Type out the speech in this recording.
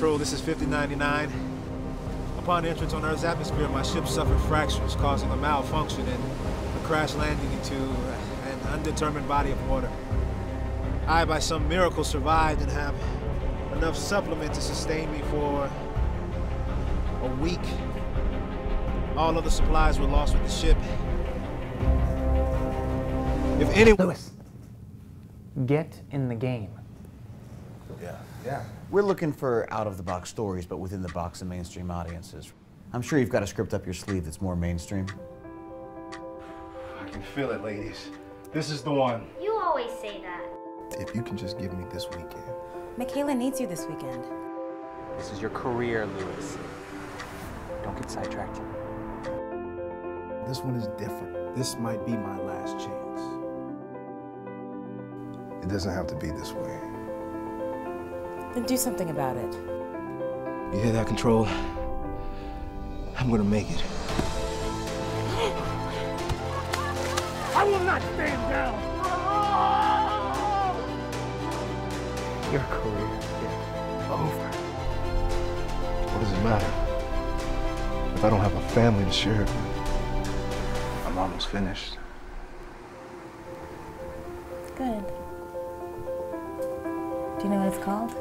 This is 5099. Upon entrance on Earth's atmosphere, my ship suffered fractures, causing a malfunction and a crash landing into an undetermined body of water. I, by some miracle, survived and have enough supplement to sustain me for a week. All other supplies were lost with the ship. If any... Louis, get in the game. Yeah. Yeah. We're looking for out-of-the-box stories, but within the box of mainstream audiences. I'm sure you've got a script up your sleeve that's more mainstream. I can feel it, ladies. This is the one. You always say that. If you can just give me this weekend. Michaela needs you this weekend. This is your career, Louis. Don't get sidetracked. This one is different. This might be my last chance. It doesn't have to be this way. Then do something about it. You hear that, Control? I'm gonna make it. I will not stand down. Your career is over. What does it matter? If I don't have a family to share it with, I'm almost finished. Good. Do you know what it's called?